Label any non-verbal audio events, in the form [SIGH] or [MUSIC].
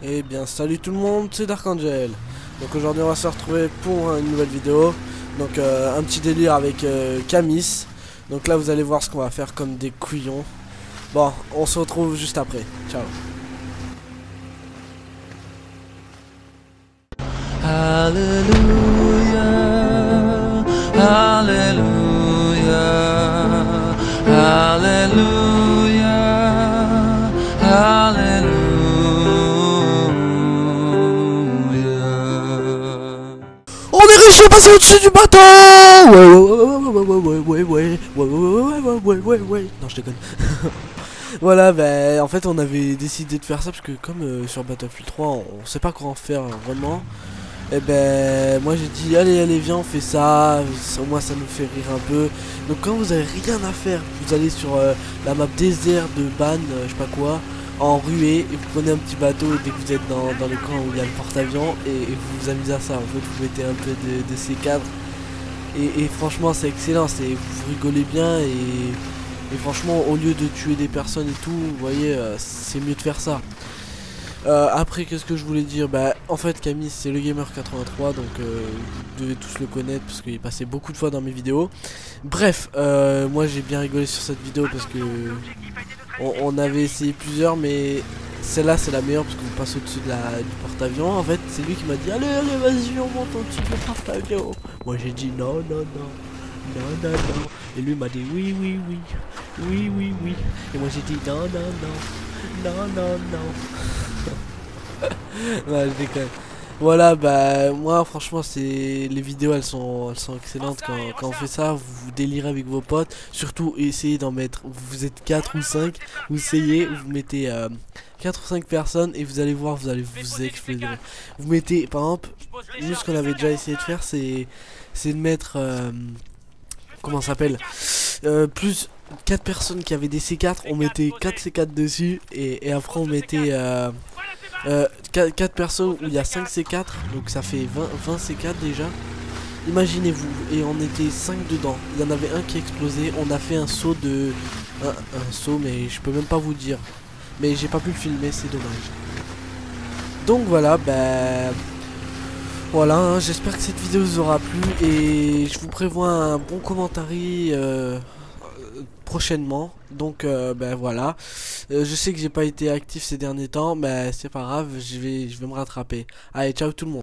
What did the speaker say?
Eh bien salut tout le monde, c'est Dark Angel. Donc aujourd'hui on va se retrouver pour une nouvelle vidéo. Donc euh, un petit délire avec euh, Camis. Donc là vous allez voir ce qu'on va faire comme des couillons. Bon, on se retrouve juste après. Ciao. Hallelujah, Hallelujah, Hallelujah, Réussi à passer au-dessus du bateau Ouais ouais ouais ouais ouais ouais ouais ouais ouais ouais ouais Non je déconne. voilà ben en fait on avait décidé de faire ça parce que comme euh, sur Battlefield 3 on, sait pas quoi en faire euh, vraiment. Et ben moi j'ai dit allez allez viens on fait ça, au moins ça nous fait rire un peu. Donc quand vous avez rien à faire, vous allez sur euh, la map désert de Ban, euh, je sais pas quoi, en ruée et vous prenez un petit bateau dès que vous êtes dans, dans coins où il y a le porte-avions et, et vous vous amusez à ça. En fait vous mettez un peu de, ces cadres et, franchement c'est excellent, c'est vous rigolez bien et, et franchement au lieu de tuer des personnes et tout, vous voyez euh, c'est mieux de faire ça. Euh, après, qu'est-ce que je voulais dire Bah, en fait, Camille, c'est le Gamer83, donc euh, vous devez tous le connaître parce qu'il est passé beaucoup de fois dans mes vidéos. Bref, euh, moi j'ai bien rigolé sur cette vidéo parce que on, avait essayé plusieurs, mais celle-là c'est la meilleure parce que vous passez au-dessus de la, du porte-avions. En fait, c'est lui qui m'a dit Allez, allez, vas-y, on monte au-dessus du porte-avions. Moi j'ai dit Non, non, non. Non, non, non. Et lui m'a dit oui, oui, oui. Oui, oui, oui. Et moi j'ai dit non, non, non. Non, non, non. [LAUGHS] Voilà, bah moi franchement c'est les vidéos elles sont elles sont excellentes. Quand, quand on fait ça, vous, vous délirez avec vos potes, surtout essayez d'en mettre vous êtes 4 ou 5, vous essayez, vous mettez euh, 4 ou 5 personnes et vous allez voir, vous allez vous exploser. Vous mettez par exemple, nous ce qu'on avait déjà essayé de faire c'est c'est de mettre euh, comment ça s'appelle euh, plus 4 personnes qui avaient des C4, on mettait 4 C4 dessus et, et après on mettait euh, euh, 4, 4 personnes où il y a 5 C4, donc ça fait 20, 20 C4 déjà. Imaginez-vous, et on était 5 dedans. Il y en avait un qui explosait. On a fait un saut de. Un, un saut, mais je peux même pas vous dire. Mais j'ai pas pu le filmer, c'est dommage. Donc voilà, ben. Voilà, hein, j'espère que cette vidéo vous aura plu. Et je vous prévois un bon commentaire euh, prochainement. Donc euh, ben voilà. Euh, je sais que j'ai pas été actif ces derniers temps, mais c'est pas grave, je vais je vais me rattraper. Allez, ciao tout le monde.